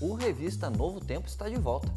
o Revista Novo Tempo está de volta.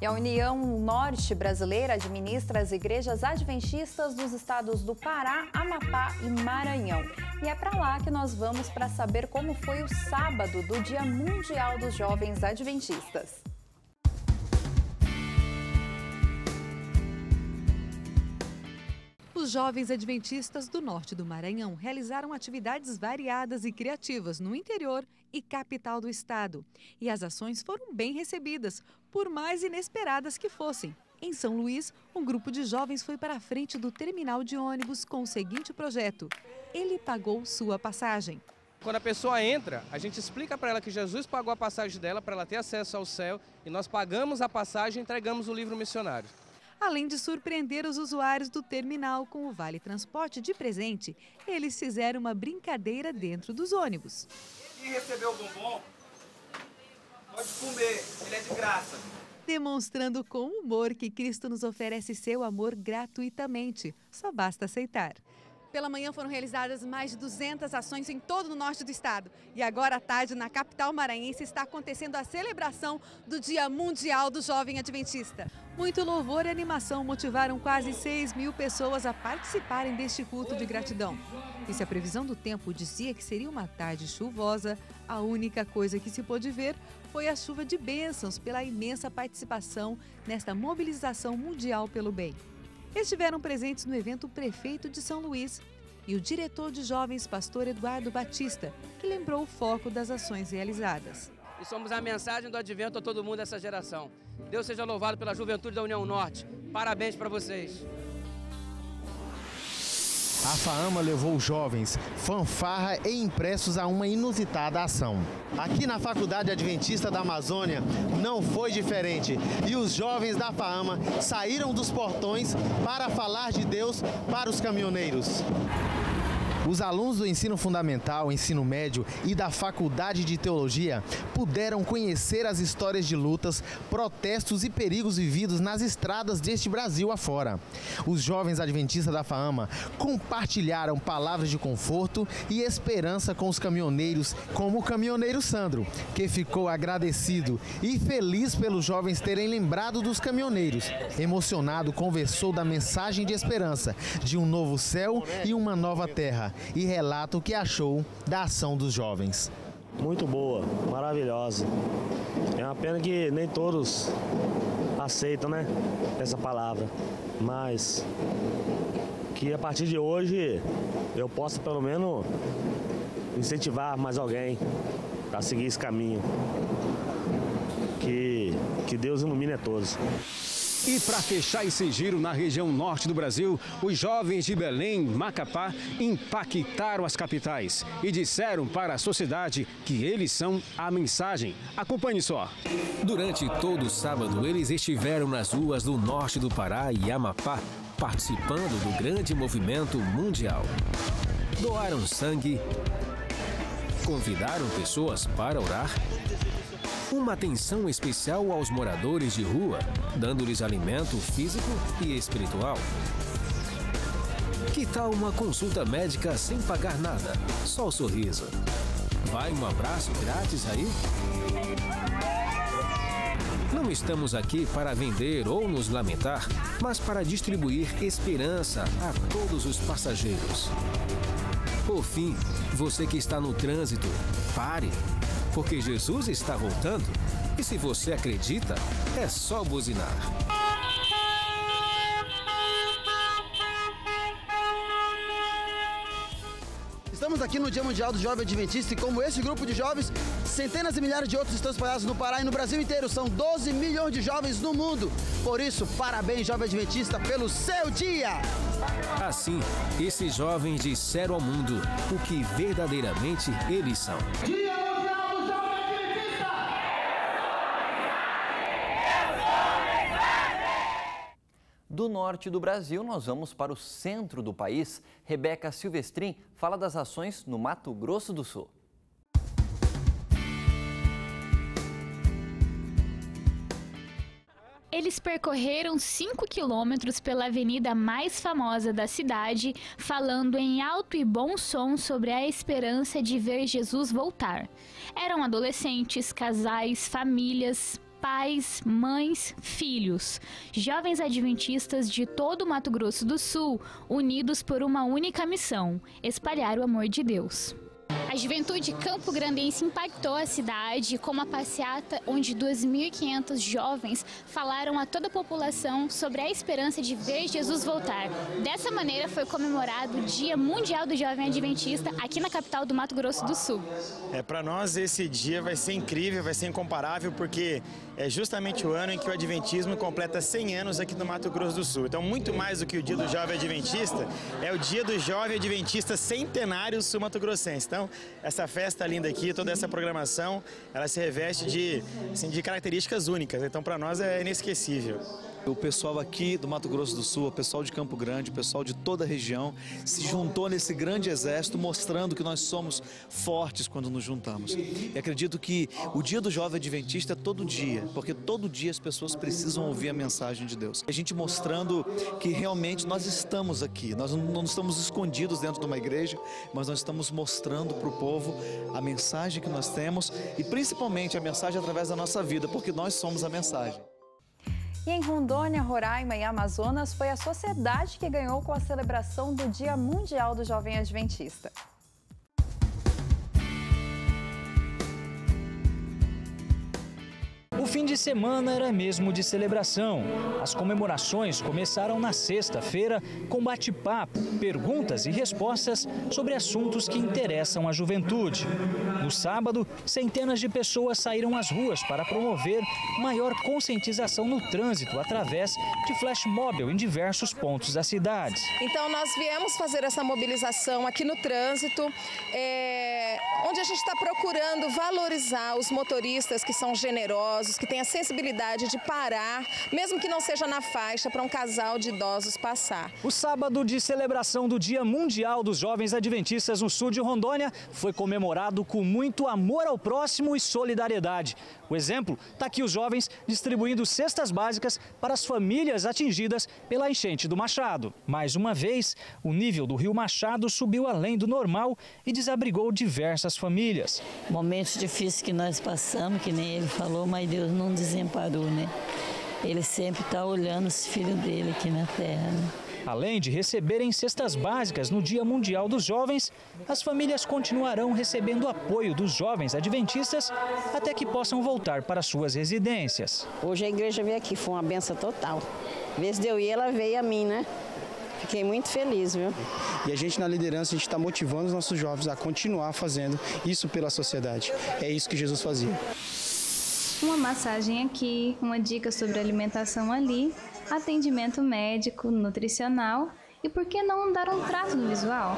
E a União Norte Brasileira administra as igrejas adventistas dos estados do Pará, Amapá e Maranhão. E é para lá que nós vamos para saber como foi o sábado do Dia Mundial dos Jovens Adventistas. Os jovens adventistas do norte do Maranhão realizaram atividades variadas e criativas no interior e capital do estado. E as ações foram bem recebidas, por mais inesperadas que fossem. Em São Luís, um grupo de jovens foi para a frente do terminal de ônibus com o seguinte projeto: Ele pagou sua passagem. Quando a pessoa entra, a gente explica para ela que Jesus pagou a passagem dela para ela ter acesso ao céu e nós pagamos a passagem e entregamos o livro missionário. Além de surpreender os usuários do terminal com o Vale Transporte de presente, eles fizeram uma brincadeira dentro dos ônibus. Quem recebeu o bombom, pode comer, ele é de graça. Demonstrando com humor que Cristo nos oferece seu amor gratuitamente. Só basta aceitar. Pela manhã foram realizadas mais de 200 ações em todo o norte do estado. E agora à tarde, na capital maranhense, está acontecendo a celebração do Dia Mundial do Jovem Adventista. Muito louvor e animação motivaram quase 6 mil pessoas a participarem deste culto de gratidão. E se a previsão do tempo dizia que seria uma tarde chuvosa, a única coisa que se pôde ver foi a chuva de bênçãos pela imensa participação nesta mobilização mundial pelo bem. Estiveram presentes no evento o prefeito de São Luís e o diretor de jovens, pastor Eduardo Batista, que lembrou o foco das ações realizadas. E somos a mensagem do advento a todo mundo dessa geração. Deus seja louvado pela juventude da União Norte. Parabéns para vocês. A FAAMA levou jovens, fanfarra e impressos a uma inusitada ação. Aqui na Faculdade Adventista da Amazônia não foi diferente e os jovens da FAAMA saíram dos portões para falar de Deus para os caminhoneiros. Os alunos do ensino fundamental, ensino médio e da faculdade de teologia puderam conhecer as histórias de lutas, protestos e perigos vividos nas estradas deste Brasil afora. Os jovens adventistas da FAAMA compartilharam palavras de conforto e esperança com os caminhoneiros, como o caminhoneiro Sandro, que ficou agradecido e feliz pelos jovens terem lembrado dos caminhoneiros. Emocionado, conversou da mensagem de esperança, de um novo céu e uma nova terra e relata o que achou da ação dos jovens. Muito boa, maravilhosa. É uma pena que nem todos aceitam, né, essa palavra, mas que a partir de hoje eu possa pelo menos incentivar mais alguém a seguir esse caminho. Que, que Deus ilumine a todos. E para fechar esse giro na região norte do Brasil, os jovens de Belém, Macapá, impactaram as capitais e disseram para a sociedade que eles são a mensagem. Acompanhe só. Durante todo o sábado, eles estiveram nas ruas do norte do Pará e Amapá, participando do grande movimento mundial. Doaram sangue, convidaram pessoas para orar uma atenção especial aos moradores de rua, dando-lhes alimento físico e espiritual. Que tal uma consulta médica sem pagar nada? Só o sorriso. Vai um abraço grátis aí? Não estamos aqui para vender ou nos lamentar, mas para distribuir esperança a todos os passageiros. Por fim, você que está no trânsito, pare porque Jesus está voltando e se você acredita, é só buzinar. Estamos aqui no Dia Mundial do Jovem Adventista e como esse grupo de jovens, centenas e milhares de outros estão espalhados no Pará e no Brasil inteiro. São 12 milhões de jovens no mundo. Por isso, parabéns, Jovem Adventista, pelo seu dia! Assim, esses jovens disseram ao mundo o que verdadeiramente eles são. Dia Do norte do Brasil, nós vamos para o centro do país. Rebeca Silvestrin fala das ações no Mato Grosso do Sul. Eles percorreram 5 quilômetros pela avenida mais famosa da cidade, falando em alto e bom som sobre a esperança de ver Jesus voltar. Eram adolescentes, casais, famílias, pais, mães, filhos, jovens adventistas de todo o Mato Grosso do Sul, unidos por uma única missão: espalhar o amor de Deus. A juventude campo-grandense impactou a cidade com uma passeata onde 2.500 jovens falaram a toda a população sobre a esperança de ver Jesus voltar. Dessa maneira foi comemorado o Dia Mundial do Jovem Adventista aqui na capital do Mato Grosso do Sul. É, Para nós esse dia vai ser incrível, vai ser incomparável, porque é justamente o ano em que o Adventismo completa 100 anos aqui no Mato Grosso do Sul. Então, muito mais do que o Dia do Jovem Adventista, é o Dia do Jovem Adventista Centenário Sul-Mato-Grossense. Então, essa festa linda aqui, toda essa programação, ela se reveste de, assim, de características únicas. Então, para nós é inesquecível. O pessoal aqui do Mato Grosso do Sul, o pessoal de Campo Grande, o pessoal de toda a região se juntou nesse grande exército, mostrando que nós somos fortes quando nos juntamos. E acredito que o dia do jovem adventista é todo dia, porque todo dia as pessoas precisam ouvir a mensagem de Deus. A gente mostrando que realmente nós estamos aqui, nós não estamos escondidos dentro de uma igreja, mas nós estamos mostrando para o povo a mensagem que nós temos e principalmente a mensagem através da nossa vida, porque nós somos a mensagem. E em Rondônia, Roraima e Amazonas, foi a sociedade que ganhou com a celebração do Dia Mundial do Jovem Adventista. Fim de semana era mesmo de celebração. As comemorações começaram na sexta-feira com bate-papo, perguntas e respostas sobre assuntos que interessam a juventude. No sábado, centenas de pessoas saíram às ruas para promover maior conscientização no trânsito através de flash móvel em diversos pontos da cidade. Então, nós viemos fazer essa mobilização aqui no trânsito, é, onde a gente está procurando valorizar os motoristas que são generosos, que têm a sensibilidade de parar, mesmo que não seja na faixa, para um casal de idosos passar. O sábado de celebração do Dia Mundial dos Jovens Adventistas no sul de Rondônia foi comemorado com muito amor ao próximo e solidariedade. O exemplo está aqui os jovens distribuindo cestas básicas para as famílias atingidas pela enchente do Machado. Mais uma vez, o nível do rio Machado subiu além do normal e desabrigou diversas famílias. Momentos difíceis que nós passamos, que nem ele falou, mas Deus não desemparou, né? Ele sempre está olhando os filhos dele aqui na terra. Né? Além de receberem cestas básicas no Dia Mundial dos Jovens, as famílias continuarão recebendo apoio dos jovens adventistas até que possam voltar para suas residências. Hoje a igreja veio aqui, foi uma benção total. Em vez de eu ir, ela veio a mim, né? Fiquei muito feliz, viu? E a gente na liderança, a gente está motivando os nossos jovens a continuar fazendo isso pela sociedade. É isso que Jesus fazia. Uma massagem aqui, uma dica sobre alimentação ali atendimento médico, nutricional e por que não dar um trato no visual?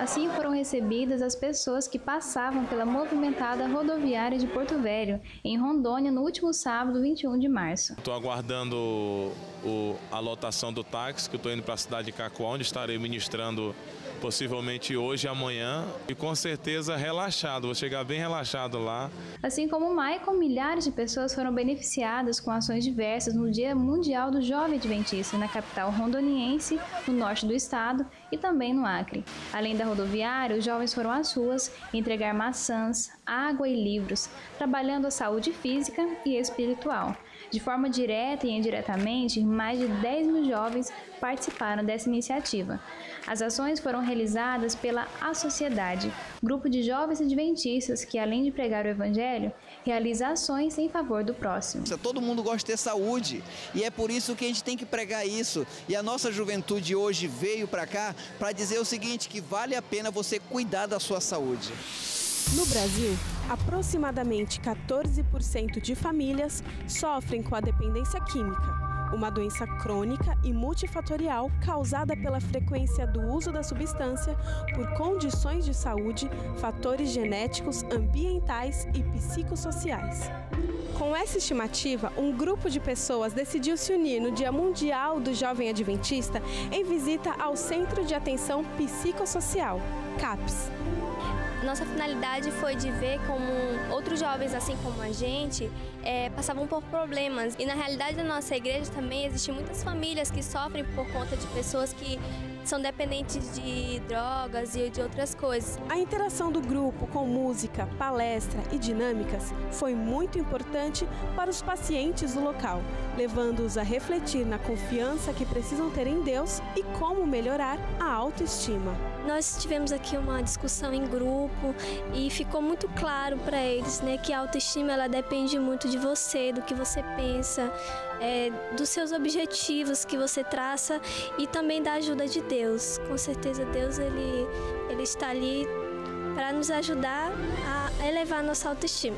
Assim foram recebidas as pessoas que passavam pela movimentada rodoviária de Porto Velho, em Rondônia, no último sábado, 21 de março. Estou aguardando o, a lotação do táxi, que estou indo para a cidade de Cacoal, onde estarei ministrando possivelmente hoje e amanhã, e com certeza relaxado, vou chegar bem relaxado lá. Assim como o Maicon, milhares de pessoas foram beneficiadas com ações diversas no Dia Mundial do Jovem Adventista na capital rondoniense, no norte do estado e também no Acre. Além da rodoviária, os jovens foram às ruas entregar maçãs, água e livros, trabalhando a saúde física e espiritual. De forma direta e indiretamente, mais de 10 mil jovens participaram dessa iniciativa. As ações foram realizadas pela A Sociedade, grupo de jovens adventistas que, além de pregar o Evangelho, realiza ações em favor do próximo. Todo mundo gosta de ter saúde e é por isso que a gente tem que pregar isso. E a nossa juventude hoje veio para cá para dizer o seguinte: que vale a pena você cuidar da sua saúde. No Brasil, aproximadamente 14% de famílias sofrem com a dependência química uma doença crônica e multifatorial causada pela frequência do uso da substância por condições de saúde, fatores genéticos, ambientais e psicossociais. Com essa estimativa, um grupo de pessoas decidiu se unir no Dia Mundial do Jovem Adventista em visita ao Centro de Atenção Psicossocial, CAPS. Nossa finalidade foi de ver como outros jovens, assim como a gente, é, passavam por problemas. E na realidade da nossa igreja também existem muitas famílias que sofrem por conta de pessoas que são dependentes de drogas e de outras coisas. A interação do grupo com música, palestra e dinâmicas foi muito importante para os pacientes do local, levando-os a refletir na confiança que precisam ter em Deus e como melhorar a autoestima. Nós tivemos aqui uma discussão em grupo e ficou muito claro para eles né, que a autoestima ela depende muito de você, do que você pensa, é, dos seus objetivos que você traça e também da ajuda de Deus. Com certeza Deus ele, ele está ali para nos ajudar a elevar nossa autoestima.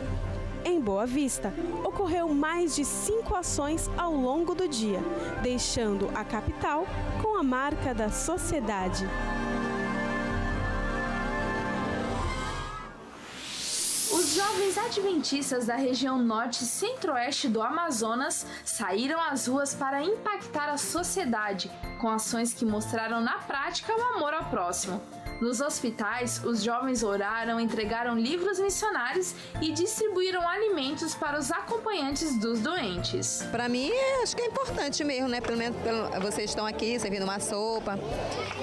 Em Boa Vista, ocorreu mais de cinco ações ao longo do dia, deixando a capital com a marca da sociedade. Os jovens adventistas da região norte e centro-oeste do Amazonas saíram às ruas para impactar a sociedade com ações que mostraram na prática o amor ao próximo. Nos hospitais, os jovens oraram, entregaram livros missionários e distribuíram alimentos para os acompanhantes dos doentes. Para mim, acho que é importante mesmo, né? Pelo menos vocês estão aqui servindo uma sopa,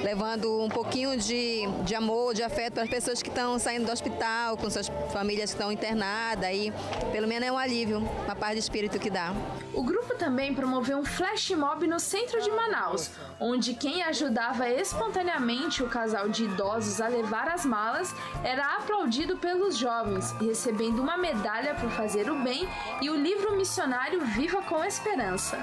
levando um pouquinho de, de amor, de afeto para as pessoas que estão saindo do hospital, com suas famílias que estão internadas. E pelo menos é um alívio, uma paz de espírito que dá. O grupo também promoveu um flash mob no centro de Manaus, onde quem ajudava espontaneamente o casal de idosos idosos a levar as malas, era aplaudido pelos jovens, recebendo uma medalha por fazer o bem e o livro missionário Viva com Esperança.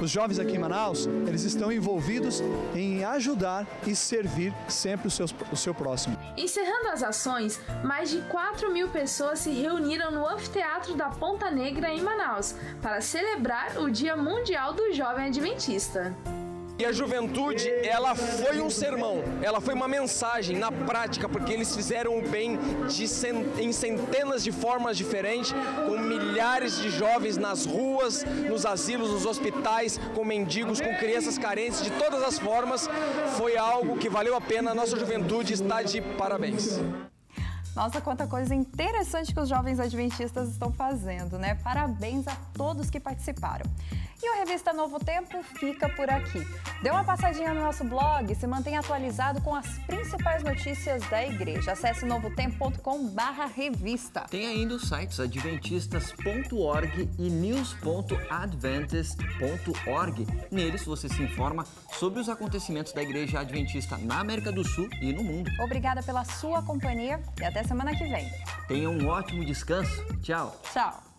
Os jovens aqui em Manaus, eles estão envolvidos em ajudar e servir sempre o seu, o seu próximo. Encerrando as ações, mais de 4 mil pessoas se reuniram no anfiteatro da Ponta Negra em Manaus para celebrar o Dia Mundial do Jovem Adventista. E a juventude, ela foi um sermão, ela foi uma mensagem na prática, porque eles fizeram o bem de em centenas de formas diferentes, com milhares de jovens nas ruas, nos asilos, nos hospitais, com mendigos, com crianças carentes, de todas as formas. Foi algo que valeu a pena, a nossa juventude está de parabéns. Nossa, quanta coisa interessante que os jovens adventistas estão fazendo, né? Parabéns a todos que participaram. E o Revista Novo Tempo fica por aqui. Dê uma passadinha no nosso blog e se mantenha atualizado com as principais notícias da igreja. Acesse novotempo.com/revista. Tem ainda os sites adventistas.org e news.adventist.org. Neles você se informa sobre os acontecimentos da igreja adventista na América do Sul e no mundo. Obrigada pela sua companhia e até semana que vem. Tenha um ótimo descanso. Tchau. Tchau.